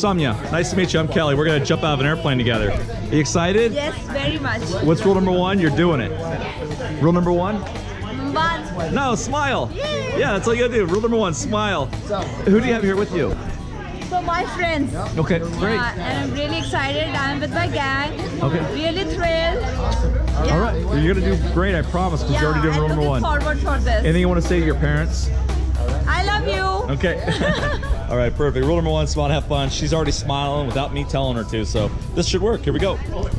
Saumya, nice to meet you. I'm Kelly. We're gonna jump out of an airplane together. Are you excited? Yes, very much. What's rule number one? You're doing it. Rule number one? One. No, smile. Yay. Yeah, that's all you gotta do. Rule number one, smile. Who do you have here with you? So my friends. Okay, uh, great. Yeah, and I'm really excited. I'm with my gang. Okay. Really thrilled. Yeah. All right, you're gonna do great. I promise. Because Yeah, you're already doing I'm rule number one. forward for this. Anything you want to say to your parents? I love you. Okay. All right, perfect. Rule number one, smile, have fun. She's already smiling without me telling her to, so this should work. Here we go. Let's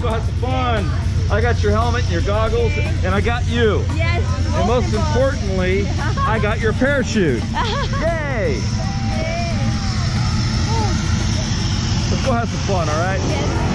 go have some fun. I got your helmet, and your goggles, and I got you. Yes. And most importantly, I got your parachute. Yay! Let's go have some fun, all right? Yes.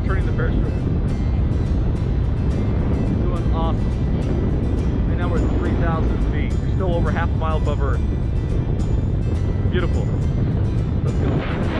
Are turning the parachute. Doing awesome. Right now we're at 3,000 feet. You're still over half a mile above Earth. Beautiful. Let's go.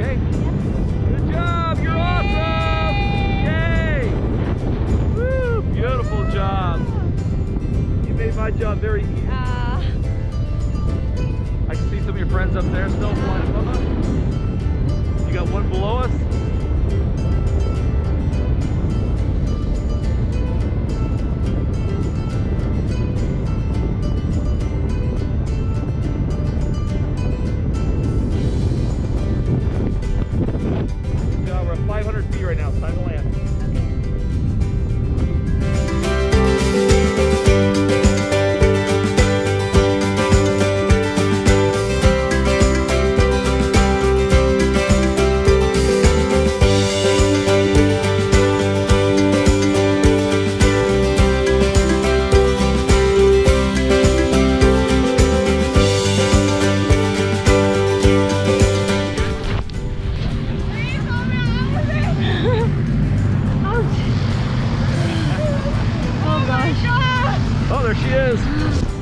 Okay? Yep. Good job. You're Yay. awesome. Yay. Woo, beautiful job. You made my job very easy. Uh, I can see some of your friends up there still flying above us. You got one below us. there she is.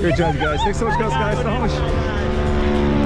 Great job, guys. Thanks so much, guys. Thanks so much.